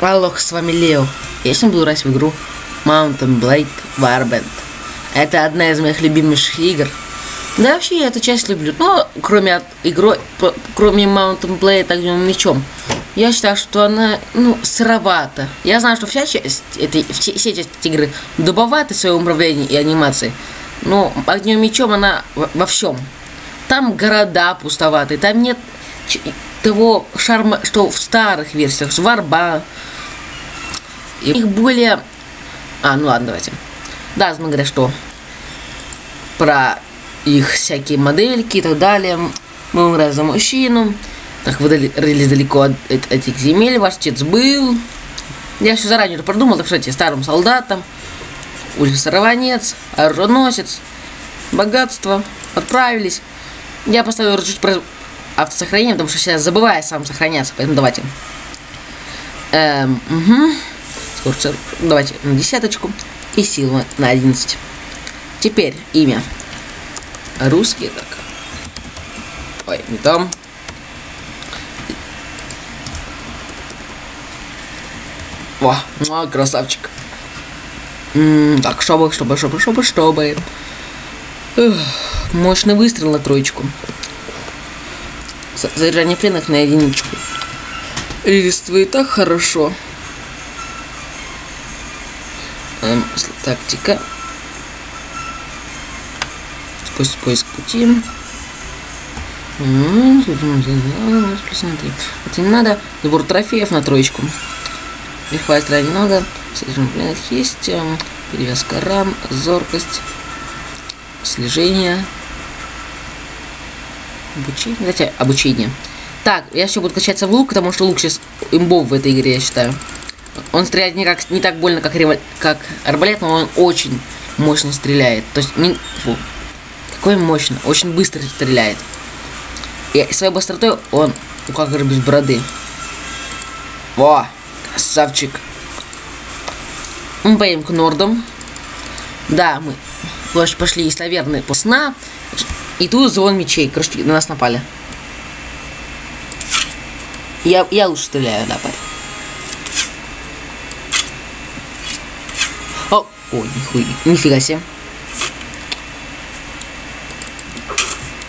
Алло, с вами Лео. Я сегодня буду играть в игру Mountain Blade Warband. Это одна из моих любимейших игр. Да вообще я эту часть люблю. Но кроме от игру, по- кроме Mountain Blade огнем мечом, я считаю, что она, ну, сыровата. Я знаю, что вся часть этой, все, все части игры дубоваты в своем управлении и анимации. Но огнем мечом она во, во всем. Там города пустоватые, там нет того шарма, что в старых версиях, с варба. И их более... А, ну ладно, давайте. Да, говоря, что про их всякие модельки и так далее. Мы играем за мужчину. Так, вы родились далеко от, от этих земель, ваш отец был. Я все заранее продумал, так эти старым солдатом, улица Сорванец, оруженосец, богатство, отправились. Я поставил про автосохранение, потому что сейчас забываю сам сохраняться, поэтому давайте. Эм, угу. Скорость, давайте на десяточку и силу на 11. Теперь имя. Русский так. Ой, не там. О, ну, красавчик. М, так, чтобы, чтобы, чтобы, чтобы, чтобы. Эх, мощный выстрел на троечку. За- Задержание пленных на единичку. Листво и так хорошо. Эм, тактика. Спустя поиск пути. Это не надо. Сбор трофеев на троечку. Лихвая строя немного. Содержимое пленных есть. эм, Перевязка ран, зоркость, слежение. Обучение. Давайте обучение. Так, я все буду качаться в лук, потому что лук сейчас имбов в этой игре, я считаю. Он стреляет не, как, не так больно, как, револь- как арбалет, но он очень мощно стреляет. То есть, не, фу, какой мощно, очень быстро стреляет. И своей быстротой он, ну как без бороды. Во, красавчик. Мы поедем к Нордам. Да, мы пош- пошли из таверны по сна. И тут звон мечей. Короче, на нас напали. Я, я лучше стреляю, да, парень. О, ой, нихуя, нифига себе.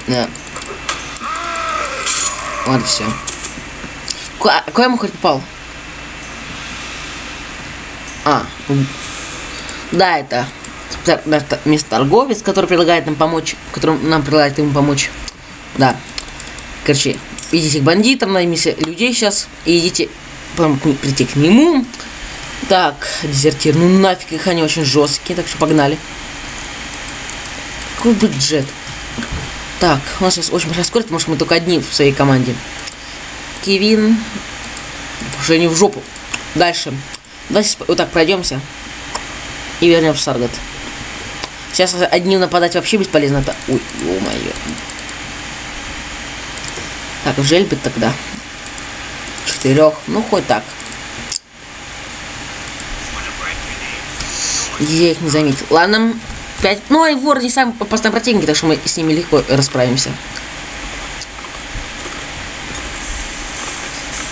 Да. Вот все. Куда, куда ему хоть попал? А, да, это тор- наш т- место торговец, который предлагает нам помочь, который нам предлагает ему помочь. Да. Короче, идите к бандитам, наймите людей сейчас и идите прийти к нему. Так, дезертир, ну нафиг их они очень жесткие, так что погнали. Какой бюджет? Так, у нас сейчас очень большая скорость, что мы только одни в своей команде. Кевин. Уже не в жопу. Дальше. Давайте вот так пройдемся. И вернемся в Саргат. Сейчас одним нападать вообще бесполезно. Это... Ой, ё-моё. Так, жаль бы тогда. Четырех. Ну, хоть так. Я их не заметил. Ладно, пять. Ну, и вор не самый опасный противник, так что мы с ними легко расправимся.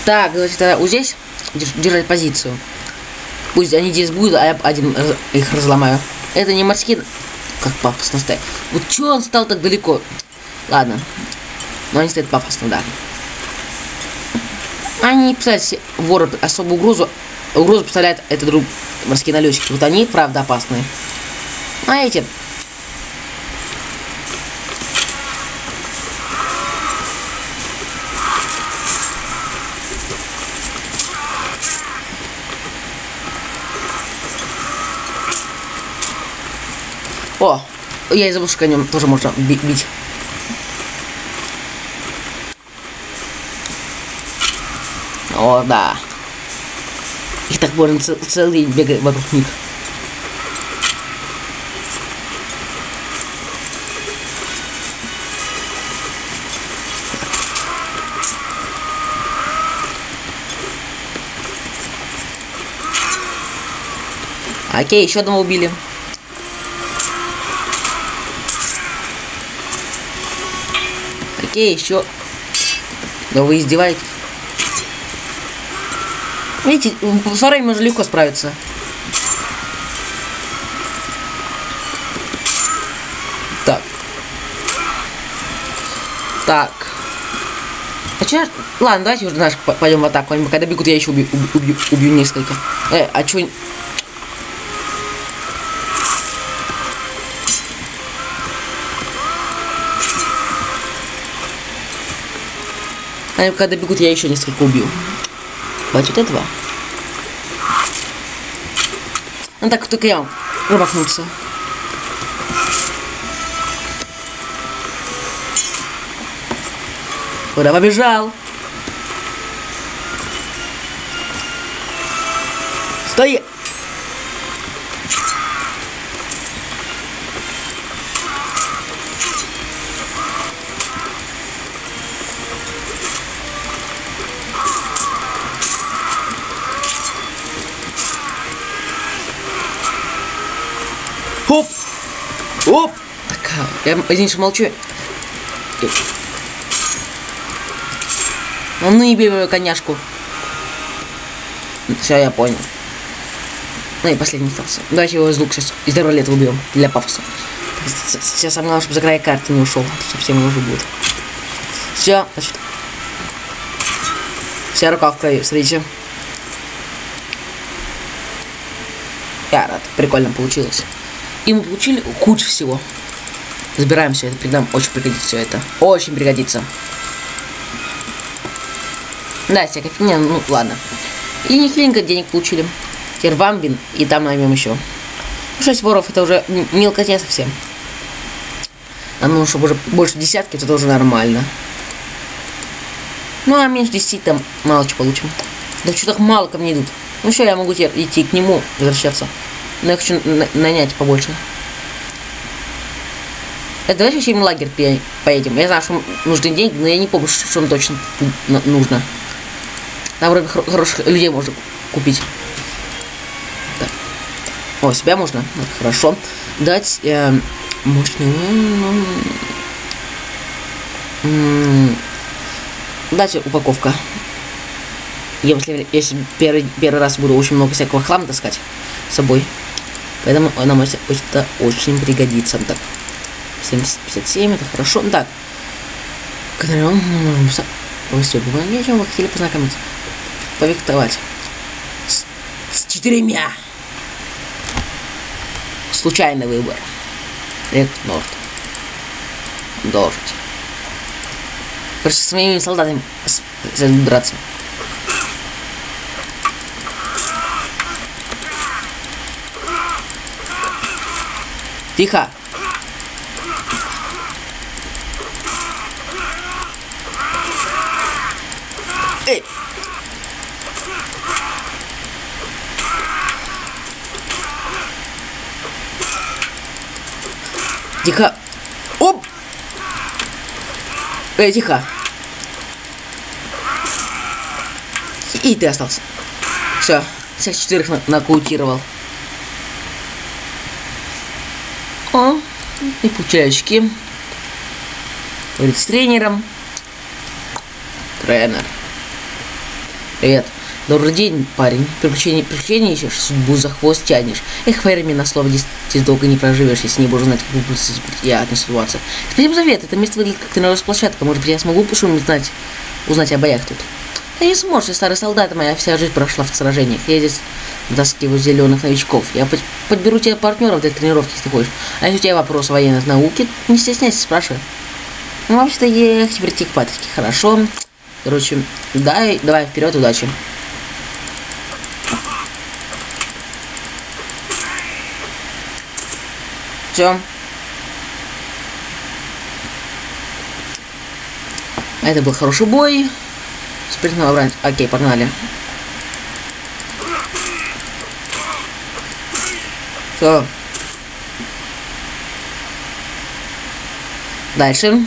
Так, давайте тогда вот здесь держ- держать позицию. Пусть они здесь будут, а я один их разломаю. Это не морские... Как пафосно стоит. Вот чё он стал так далеко? Ладно. Но они стоят пафосно, да. Они, кстати, воры особую угрозу... Угрозу представляет это друг морские налетчики. Вот они, правда, опасные. А эти... О, я и забыл, что конем тоже можно би- бить. О, да. И так можно цел- целый день бегать вокруг них. Окей, еще одного убили. Окей, еще. Да вы издеваетесь? Видите, с вторым можно легко справиться. Так. Так. А че? Ладно, давайте уже наш пойдем в атаку. Когда бегут, я еще убью, убью, убью несколько. Э, а чё... Они когда бегут, я еще несколько убью. Хватит этого. Ну так, только я промахнулся. Куда побежал? Стой! Оп! Так, я, извините, молчу. Ну, ну и бей мою коняшку. Все, я понял. Ну и последний остался. Давайте его из лука сейчас из ролета убьем для пафоса. Сейчас самое главное, чтобы за край карты не ушел. Совсем уже будет. Все, значит. Вся рука в крови, смотрите. Я рад, прикольно получилось. И мы получили кучу всего. Забираем все это, нам очень пригодится все это. Очень пригодится. Да, всякая фигня, ну ладно. И нехиленько денег получили. Теперь и там наймем еще. Ну, 6 воров это уже мелкотня совсем. А ну, чтобы уже больше десятки, это уже нормально. Ну, а меньше 10 там мало чего получим. Да что так мало ко мне идут. Ну что, я могу теперь идти к нему, возвращаться. Но я хочу нанять побольше. Это давайте вообще в лагерь поедем. Я знаю, что нужны деньги, но я не помню, что нам точно нужно. Там вроде хороших людей можно купить. Так. О, себя можно. Вот, хорошо. Дать э, мощный... Дать упаковка. Я, если, если первый, первый раз буду очень много всякого хлама таскать с собой. Поэтому нам это очень пригодится. Так. 757, это хорошо. Так. Канарем. Все, бывает нечем, вы хотели познакомиться повектовать. С, с четырьмя. Случайный выбор. Рек Норд. Дождь. Короче, с моими солдатами драться. Тихо. Тихо. Оп! Эй, тихо. И ты остался. Все, всех четырех на нокаутировал. О, и получаю очки. Говорит с тренером. Тренер. Привет. Добрый день, парень. Приключения, приключения ищешь, судьбу за хвост тянешь. Эх, поверь на слово, здесь, долго не проживешь, если не будешь знать, как будет я отнесываться. Спасибо за совет, это место выглядит как тренировочная площадка. Может быть, я смогу пошумить знать, узнать о боях тут. Да не сможешь, я старый солдат, моя вся жизнь прошла в сражениях. Я здесь таскиваю зеленых новичков. Я подберу тебе партнеров для тренировки, если хочешь. А если у тебя вопрос военной науки, не стесняйся, спрашивай. Ну, вообще-то прийти к Патрике, хорошо. Короче, дай, давай вперед, удачи. Все. Это был хороший бой. Спрятного брать. Окей, погнали. Все. Дальше.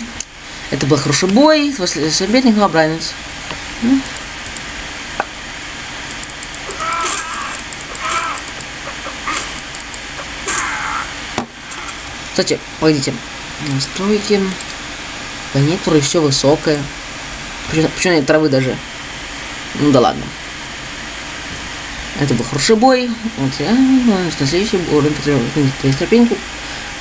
Это был хороший бой. Советник новобранец. Кстати, погодите. Настройки. Коннекторы, все высокое. Почему нет травы даже? Ну да ладно. Это был хороший бой. Вот я ну, на следующий уровень потерял ступеньку.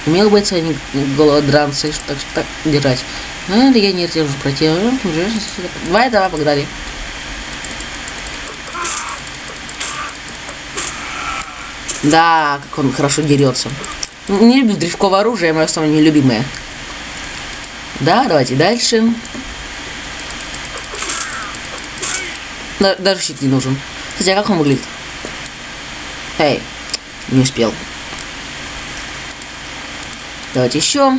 Умел бойца, не голодранцы, так так держать. А, это я не уже пройти. Давай, давай, погнали. Да, как он хорошо дерется. Не люблю древковое оружие, мое самое нелюбимое. Да, давайте дальше. Да, даже щит не нужен. Хотя как он выглядит? Эй, не успел. Давайте еще.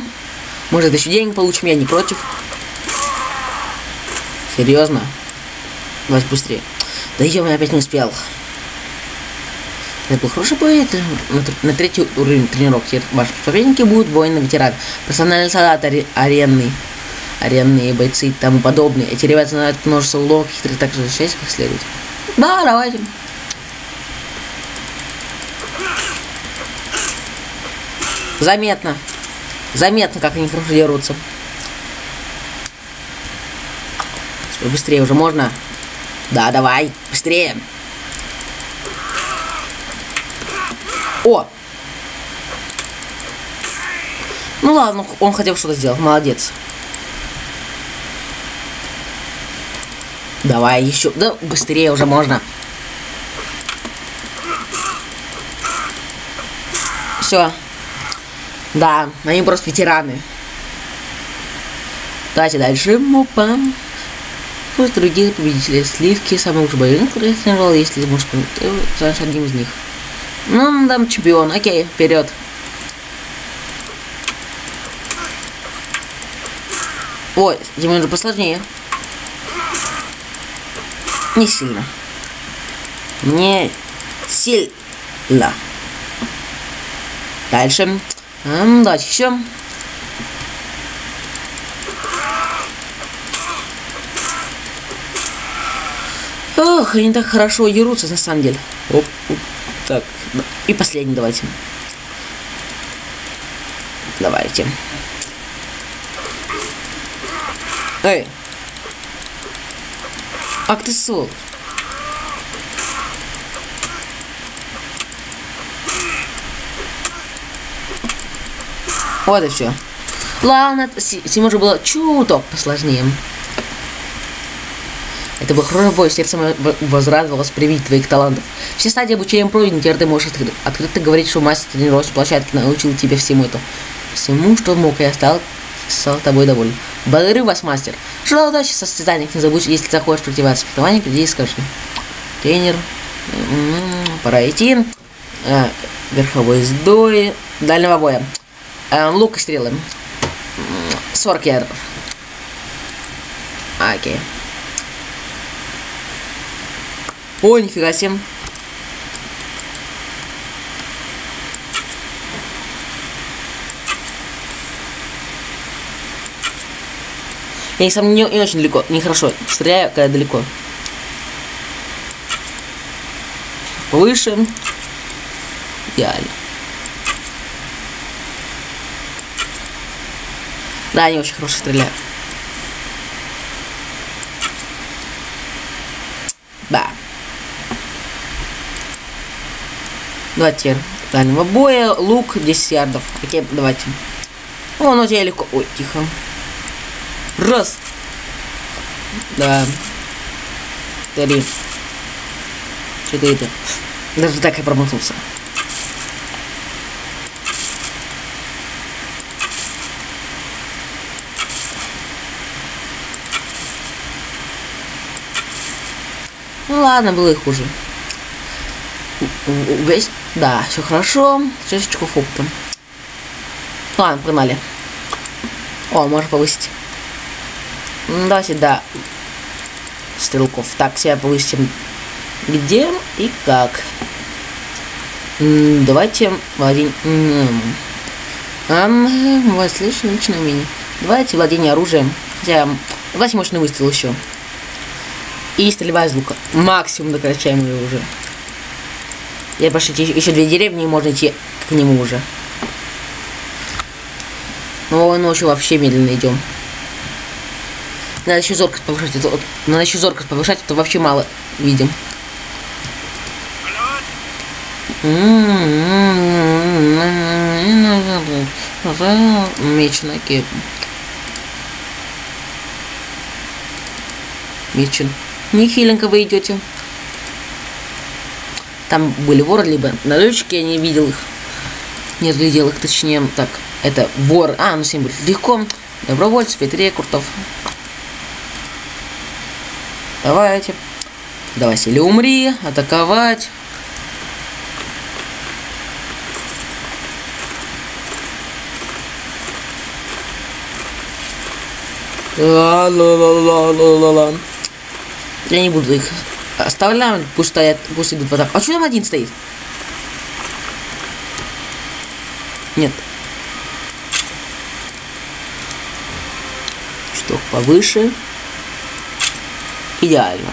Может еще денег получим, я не против. Серьезно? Давайте быстрее. Да я опять не успел. Это был хороший бой. На, на третий уровень тренировки. Ваши соперники будут воины-ветераны. Персональный солдат аренный. Аренные бойцы и тому подобное. Эти ребята знают множество уловок, хитрых так же защищать как следует. Да, давайте. Заметно. Заметно, как они хорошо дерутся. Быстрее уже можно? Да, давай, быстрее. О! Ну ладно, он хотел что-то сделать. Молодец. Давай еще. Да, быстрее уже можно. Все. Да, они просто ветераны. Давайте дальше. Мупам. Пусть другие победители сливки, самый лучший боевик, который я тренировал, если может станешь одним из них. Ну, дам чемпион. Окей, вперед. Ой, ему уже посложнее. Не сильно. Не сильно. Дальше. Дальше. Ох, они так хорошо дерутся, на самом деле. Оп, оп. Так, и последний давайте. Давайте. Эй. Ах ты сол. Вот и все. Ладно, сегодня было чуток посложнее. Это был хороший бой, сердце мое возрадовалось при твоих талантов. Все стадии обучения пройдены, теперь ты можешь открыто, открыто говорить, что мастер тренировочной площадки научил тебя всему это. Всему, что мог, я стал, стал тобой доволен. Благодарю вас, мастер. Желаю удачи в состязаниях. Не забудь, если захочешь противовать соревнований, приди и скажи. Тренер. М-м-м, пора идти. А, верховой сдой. Дальнего боя. А, лук и стрелы. 40 ярдов. Окей. О, нифига себе. Я сам не, не очень далеко, нехорошо. Стреляю, когда далеко. Повыше. Идеально. Да, они очень хорошо стреляют. Да. Давайте дальнего боя, лук 10 ярдов. Окей, давайте. О, ну тебе легко. Ой, тихо. Раз. Да. Три. Четыре. Даже так я промахнулся. Ну ладно, было и хуже. Весь... Да, все хорошо. 6 очков опыта. Ладно, погнали. О, можно повысить. Давайте, да. Стрелков. Так, себя повысим. Где и как? Давайте владение... Ам, вас слышно личное умение. Давайте владение оружием. Хотя, давайте мощный выстрел еще. И стрельба из лука. Максимум докачаем ее уже. Я пошли еще две деревни, и можно идти к нему уже. Но ночью вообще медленно идем. Надо еще зоркость повышать. Это, надо еще зоркость повышать, это вообще мало видим. Меч на кепу. Мечин. Нехиленько вы идете. Там были воры, либо налетчики, я не видел их. Не разглядел их, точнее. Так, это вор. А, ну 7 будет легко. Добровольцы, 5 рекрутов. Давайте. Давай, или умри, атаковать. Ла-ла-ла-ла-ла-ла-ла. Я не буду их оставлять, пусть стоят, пусть идут в атаку. А что там один стоит? Нет. Что повыше. Идеально.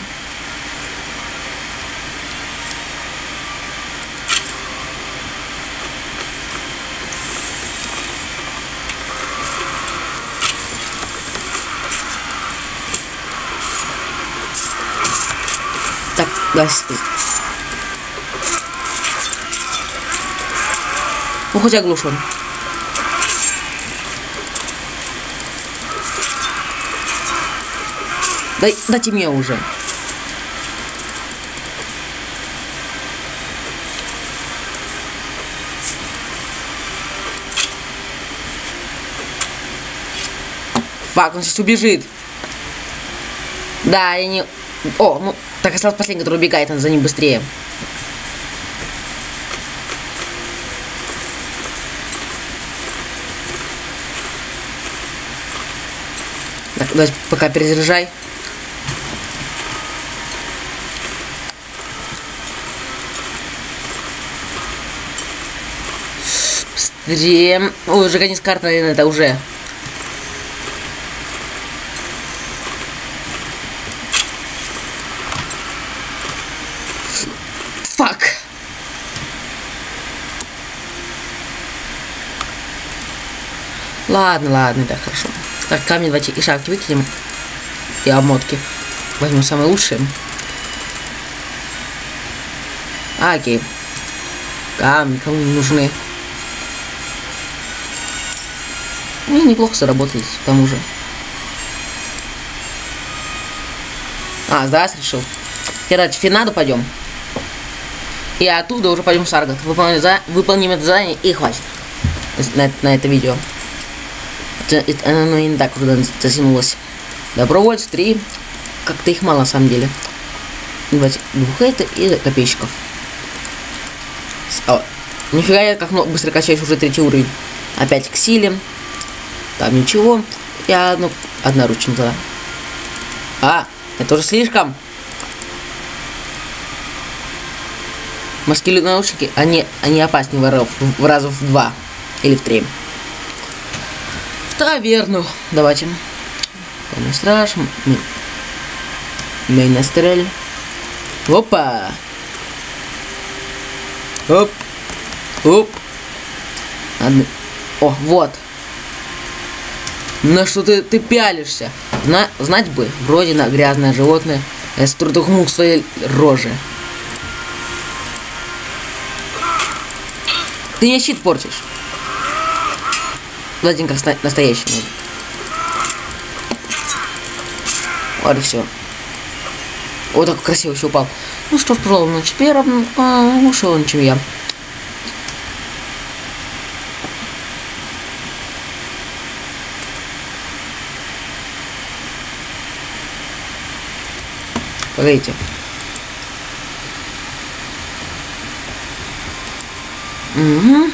Так, газ. Ну, хоть оглушен. Дай, дайте мне уже. Фак, он сейчас убежит. Да, я не... О, ну, так остался последний, который убегает, надо за ним быстрее. Так, давай пока перезаряжай. Быстрее. Ой, уже конец карты, наверное, это уже. Фак. Ладно, ладно, да, хорошо. Так, камень давайте и шапки выкинем. И обмотки. Возьмем самые лучшие. А, окей. Камни кому не нужны. Ну, неплохо заработали, к тому же. А, сдать решил. В Финаду пойдем. И оттуда уже пойдем в Саргат. Выполним, за... Выполним это задание и хватит. На, на это видео. Это, это, оно не так круто затянулось. Добровольцы 3. Как-то их мало на самом деле. Давайте двух это и копейщиков. Нифига я как быстро качаюсь уже третий уровень. Опять к силе. Там ничего. Я одну одноручно тогда. А, это уже слишком. Морские наушники, они, они опаснее воров в, в раза в два. Или в три. В таверну. Давайте. Помню страж. Мейнестрель. Опа. Оп. Оп. Одны. О, вот. На что ты, ты пялишься? Зна, знать бы, вроде на грязное животное, я с трудом своей роже. Ты мне щит портишь. Один как настоящий. Вот и все. Вот так красиво еще упал. Ну что ж, пожалуй, ночь первым. А, лучше он, чем я. Погодите. Угу.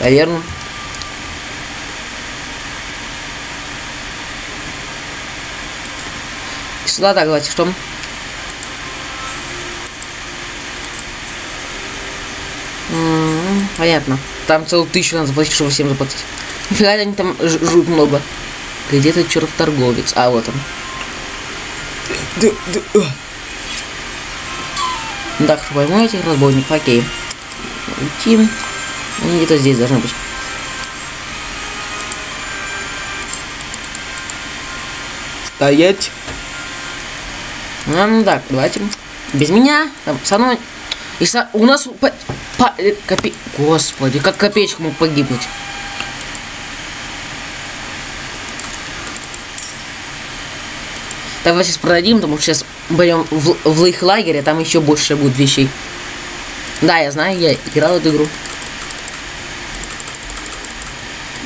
Наверное. Сюда так, давайте, что? М-м, понятно. Там целую тысячу надо заплатить, чтобы всем заплатить. Нифига они там жрут много. Где этот черт торговец? А, вот он. Да, да. Так, пойму этих разбойников, окей. Уйти. Они где-то здесь должны быть. Стоять. Ну, так, давайте без меня, там, со мной. И со... у нас по... По... э, Копе... Господи, как копеечка мог погибнуть. Давай сейчас продадим, потому что сейчас берем в, в их лагере, там еще больше будет вещей. Да, я знаю, я играл эту игру.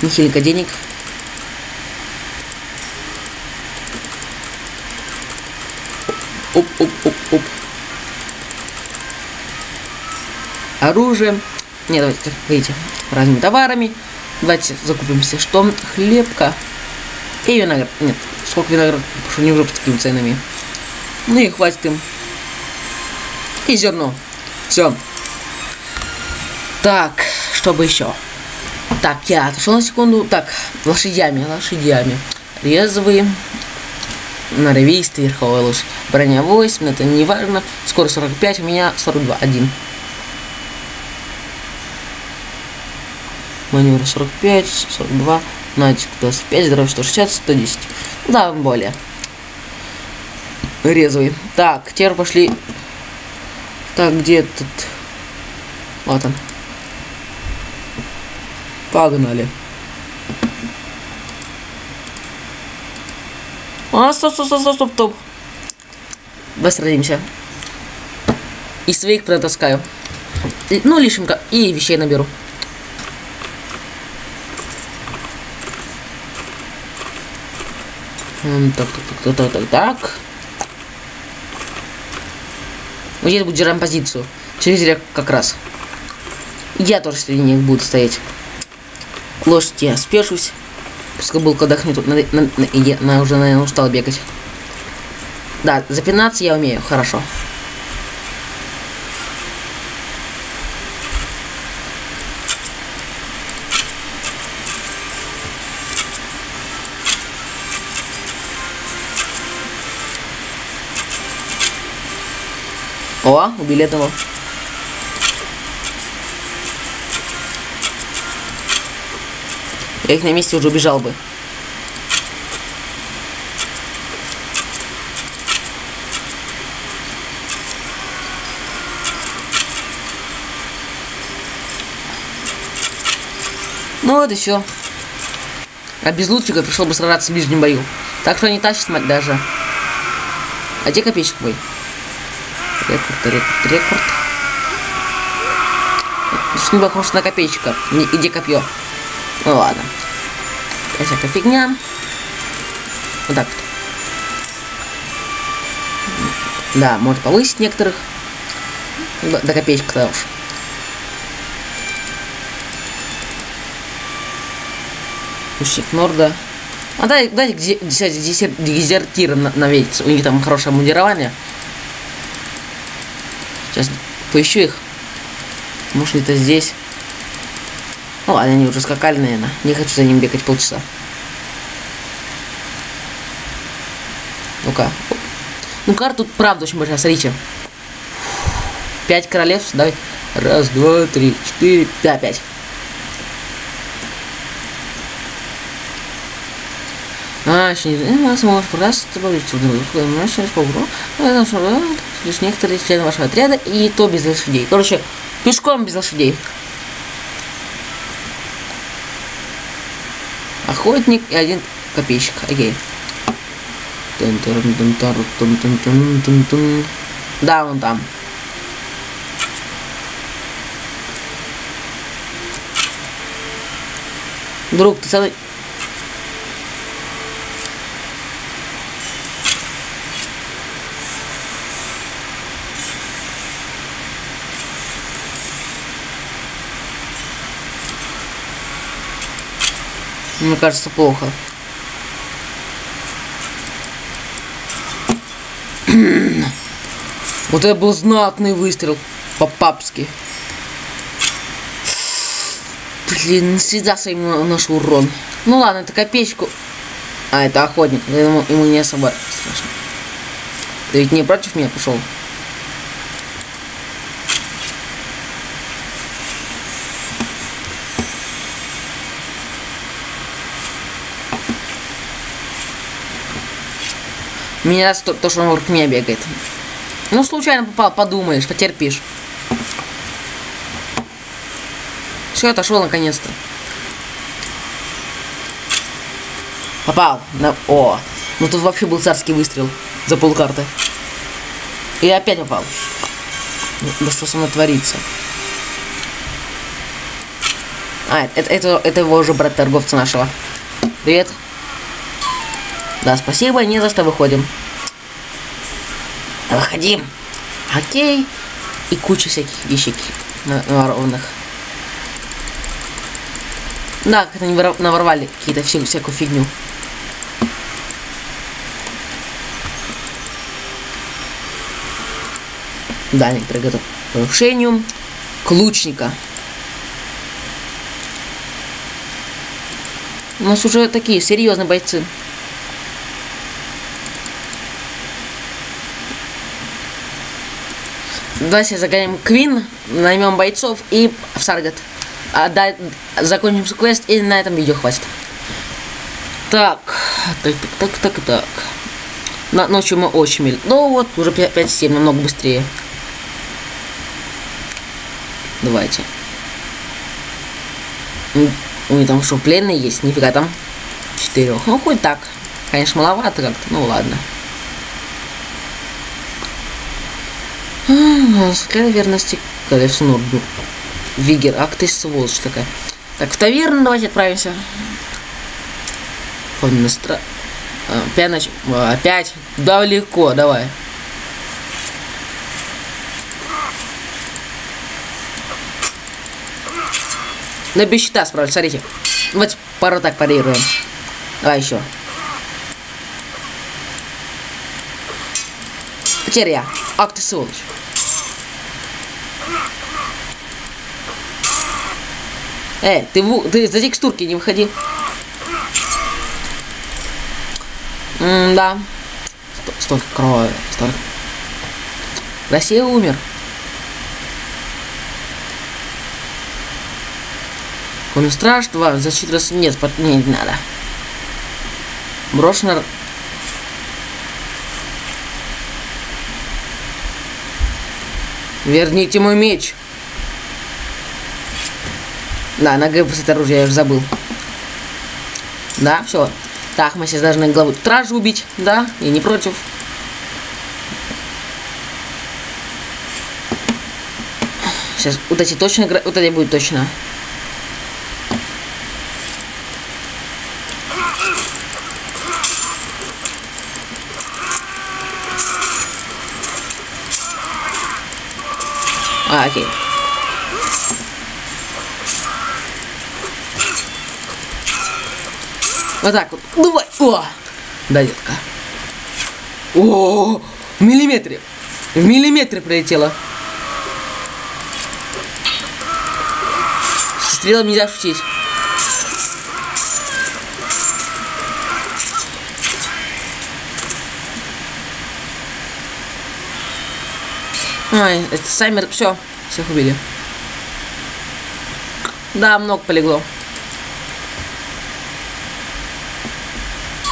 Нехиленько денег. Оп, оп, оп, оп. Оружие. Не, давайте, видите, разными товарами. Давайте закупимся. Что? Хлебка. И виноград. Нет, сколько виноград, потому что не уже по такими ценами. Ну и хватит им. И зерно. Все. Так, чтобы еще? Так, я отошел на секунду. Так, лошадями, лошадями. Резвые. Норовистый, верховая лошадь. Броня 8, это не важно. Скорость 45, у меня 42, 1. Маневр 45, 42, натиск 25, здоровье 160, 110. Да, более. Резвый. Так, теперь пошли. Так, где тут? Вот он. Погнали. А, стоп, стоп, стоп, стоп, стоп, стоп. Сразимся. И своих протаскаю. Ну, лишенько. И вещей наберу. Так, так, так, так, так, так. Вот здесь будет держать позицию. Через как раз. Я тоже среди них буду стоять. Лошадь я спешусь. Пускай был отдохнет. На, на, на, я на- уже, наверное, устал бегать. Да, запинаться я умею, хорошо. О, убили этого. Я их на месте уже убежал бы. Ну вот и все. А без лучника пришел бы сражаться в ближнем бою. Так что не тащит мать даже. А где копеечка бой? Рекорд, рекорд, рекорд. Что похож на копеечка. Где копье? Ну ладно. Такая всякая фигня. Вот так вот. Да, может повысить некоторых. До, до копеечка тогда уж. Ущик Норда. А дай, дай десер- дезертира на, наведется. У них там хорошее мундирование. Поищу их. Может это здесь. Ну ладно, они уже скакали, наверное. Не хочу за ним бегать полчаса. Ну-ка. Ну, карта тут правда очень большая, смотрите. Пять королевств, давай. Раз, два, три, четыре, да, пять. А, еще не вас может просто добавить но через полгода, лишь некоторые члены вашего отряда, и то без лошадей. Короче, пешком без лошадей. Охотник и один копейщик. Окей. Да, он там. Друг, ты самый... Мне кажется, плохо. Вот это был знатный выстрел. По-папски. Блин, всегда своим наношу урон. Ну ладно, это копеечку. А, это охотник. Я ему не особо страшно. Ты ведь не против меня пошел? Мне нравится то, то, что он вокруг меня бегает. Ну, случайно попал, подумаешь, потерпишь. Все, отошел наконец-то. Попал. На... О, ну тут вообще был царский выстрел за полкарты. И опять попал. Да что со мной творится? А, это, это, это его уже брат торговца нашего. Привет. Да, спасибо, не за что выходим. Выходим. Окей. И куча всяких вещей наворованных. Да, как они наворвали какие-то всякую фигню. Да, к повышению. К лучника. У нас уже такие серьезные бойцы. Давайте загоним Квин, наймем бойцов и в Саргат. А, да, закончим квест и на этом видео хватит. Так, так, так, так, так, так. На, ночью мы очень мили. Ну вот, уже 5-7, намного быстрее. Давайте. У них там что, пленные есть? Нифига там. Четырех. Ну, хоть так. Конечно, маловато как-то. Ну, ладно. Взгляд верности Королевству Норду. Вигер, ах ты сволочь такая. Так, в таверну давайте отправимся. Настра... А, опять нач... Опять? Далеко, давай. На без щита справлюсь, смотрите. Вот пару так парируем. Давай еще. Теперь я. Ах ты сволочь. Эй, ты, ты за текстурки не выходи. М да. Столько крови. Столько. Россия умер. Конный страж 2. Защита раз нет, под... не, не надо. Брошено. Верните мой меч. Да, на Г это оружие я уже забыл. Да, все. Так, мы сейчас должны главу стражи убить. Да, я не против. Сейчас, вот эти точно, вот эти будет точно. А, окей. Вот так вот. Давай. О! Да, детка. О, в миллиметре. В миллиметре пролетела. С стрелами нельзя шутить. Ай, это Саймер, все, всех убили. Да, много полегло.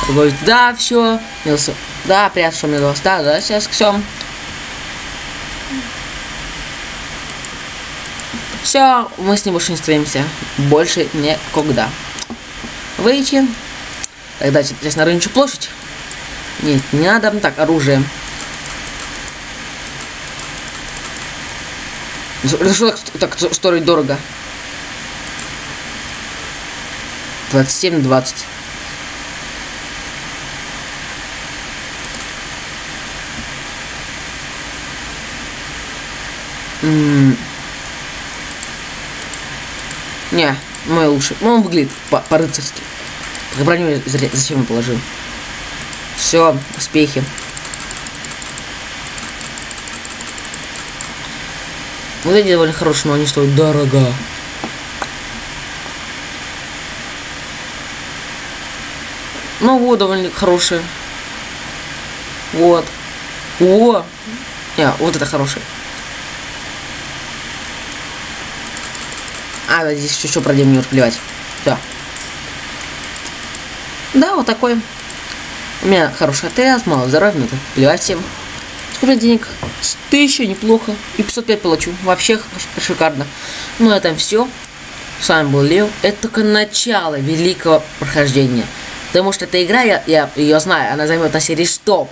Говорит, да, все. Милса. Да, приятно, что мне удалось. Да, да, сейчас все. Все, мы с ним больше не встретимся. Больше никогда. Выйти. Тогда сейчас на рыночную площадь. Нет, не надо. Так, оружие. Что так, так стоит дорого? 27 20. Не, мой лучше. Ну, он выглядит по-рыцарски. По броню зачем я положил? Все, успехи. Вот эти довольно хорошие, но они стоят дорого. Ну вот, довольно хорошие. Вот. О! Не, вот это хорошее. А, здесь еще что пройдем, не плевать. Все. Да, вот такой. У меня хороший отряд, мало здоровья, надо плевать всем. Сколько денег? Тысяча, неплохо. И 505 получу. Вообще шикарно. Ну, на этом все. С вами был Лев. Это только начало великого прохождения. Потому что эта игра, я, я ее знаю, она займет на серии 100.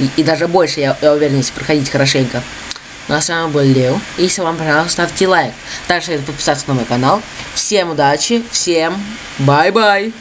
И, и даже больше, я, я уверен, если проходить хорошенько. Ну а с вами был Лев. Если вам понравилось, ставьте лайк. Также подписаться на мой канал. Всем удачи, всем bye-bye.